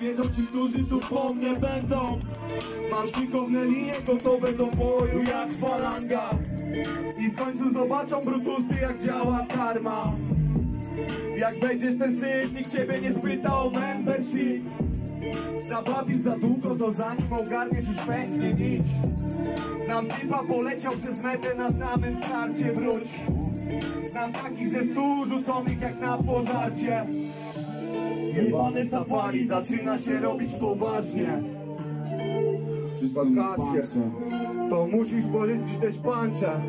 wiedzą ci, którzy tu po mnie będą. Mam szykowne linie gotowe do boju jak falanga. I w końcu zobaczą brutusy jak działa karma. Jak będziesz ten syf, nikt ciebie nie spyta o membership. Zabawisz za dużo, to zanim ogarniesz już pęknie nić Znam typa, poleciał przez metę na samym starcie, wróć Znam takich ze stu rzuconych jak na pożarcie. Jebane safari zaczyna się robić poważnie. Wakacje To musisz powiedzieć też pancze.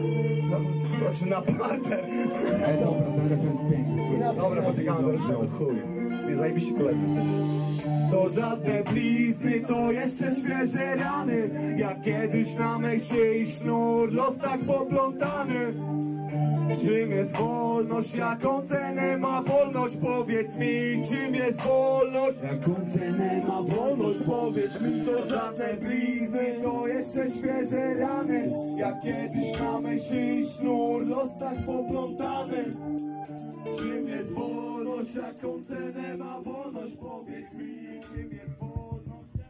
No, to czy na parter? Ej, dobra, ten refren jest piękny. Dobra, poczekamy. Chuj Nie zajebiście koledzy To żadne blizny, to jeszcze świeże rany. Jak kiedyś na mejsie i sznur Los tak poplątany. Czym jest wolność, jaką cenę ma wolność? Powiedz mi, czym jest wolność? Jaką cenę ma wolność, Powiedz mi to żadne blizny, to jeszcze świeże rany. Jak kiedyś na myśli sznur, los tak poplątany. Czym jest wolność, jaką cenę ma wolność Powiedz mi, czym jest wolność